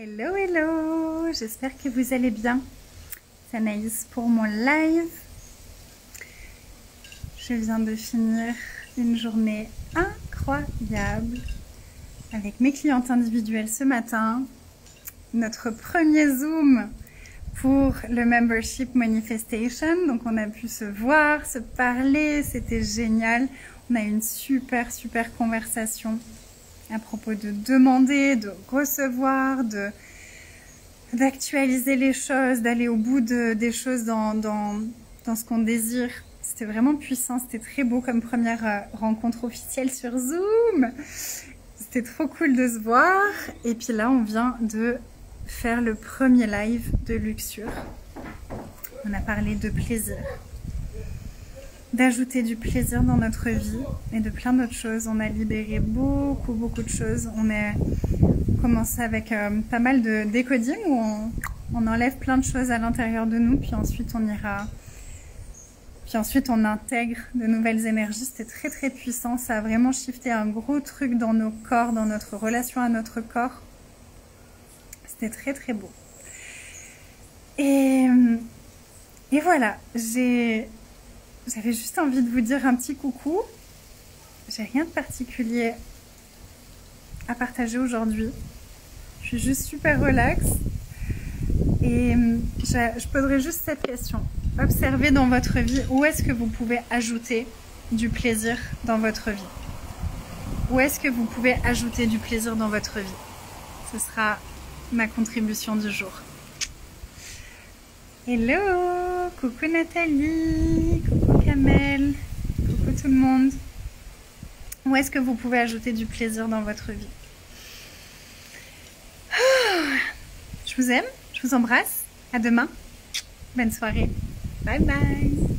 Hello, hello J'espère que vous allez bien. C'est Anaïs pour mon live. Je viens de finir une journée incroyable avec mes clientes individuelles ce matin. Notre premier Zoom pour le Membership Manifestation. Donc on a pu se voir, se parler, c'était génial. On a eu une super, super conversation à propos de demander, de recevoir, de d'actualiser les choses, d'aller au bout de, des choses dans, dans, dans ce qu'on désire. C'était vraiment puissant, c'était très beau comme première euh, rencontre officielle sur Zoom. C'était trop cool de se voir. Et puis là, on vient de faire le premier live de Luxure. On a parlé de plaisir d'ajouter du plaisir dans notre vie et de plein d'autres choses. On a libéré beaucoup, beaucoup de choses. On a commencé avec euh, pas mal de décoding où on, on, enlève plein de choses à l'intérieur de nous, puis ensuite on ira. Puis ensuite on intègre de nouvelles énergies. C'était très très puissant. Ça a vraiment shifté un gros truc dans nos corps, dans notre relation à notre corps. C'était très très beau. Et, et voilà, j'ai j'avais juste envie de vous dire un petit coucou. J'ai rien de particulier à partager aujourd'hui. Je suis juste super relax. Et hum, je, je poserai juste cette question. Observez dans votre vie où est-ce que vous pouvez ajouter du plaisir dans votre vie? Où est-ce que vous pouvez ajouter du plaisir dans votre vie? Ce sera ma contribution du jour. Hello Coucou Nathalie Coucou Kamel Coucou tout le monde Où est-ce que vous pouvez ajouter du plaisir dans votre vie? Je vous aime, je vous embrasse. À demain. Bonne soirée. Bye bye